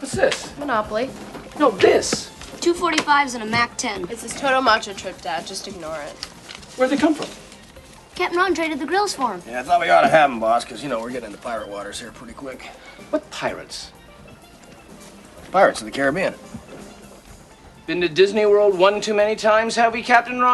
What's this? Monopoly. No, this. 245s and a Mac 10. It's this Toto Macho trip, Dad. Just ignore it. Where'd they come from? Captain Ron traded the grills for him. Yeah, I thought we ought to have them, boss, because, you know, we're getting into pirate waters here pretty quick. What pirates? Pirates of the Caribbean. Been to Disney World one too many times, have we, Captain Ron?